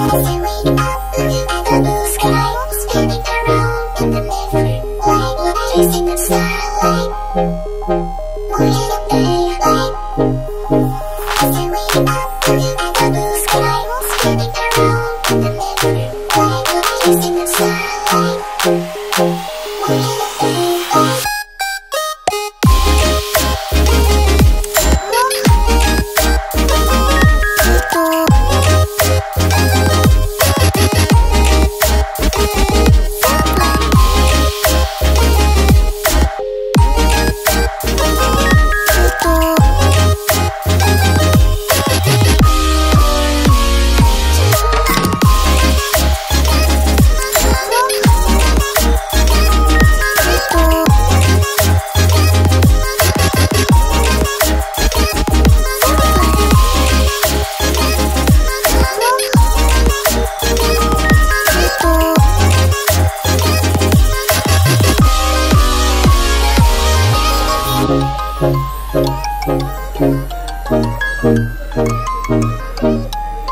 Sky, spinning around in a different way, chasing the sun.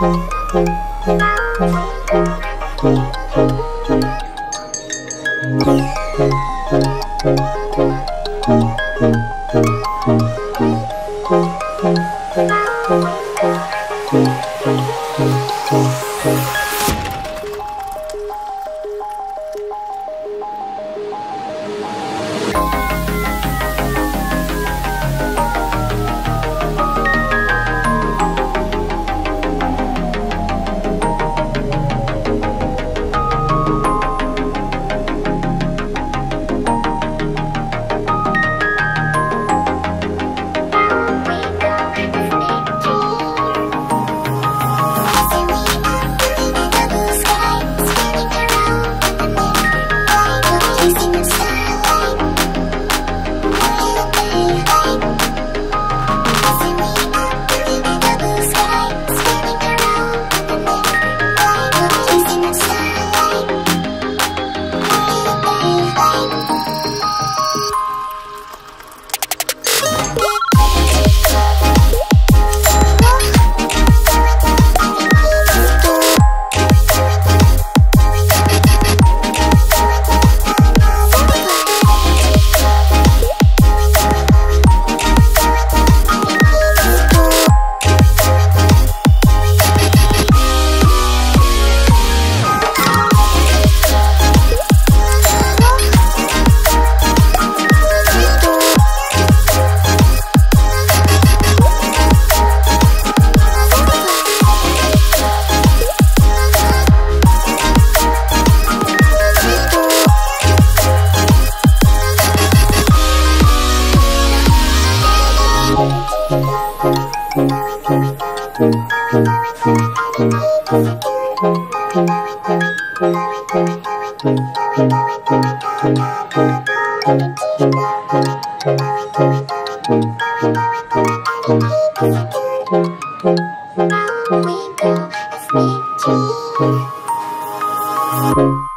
Thank you. We you.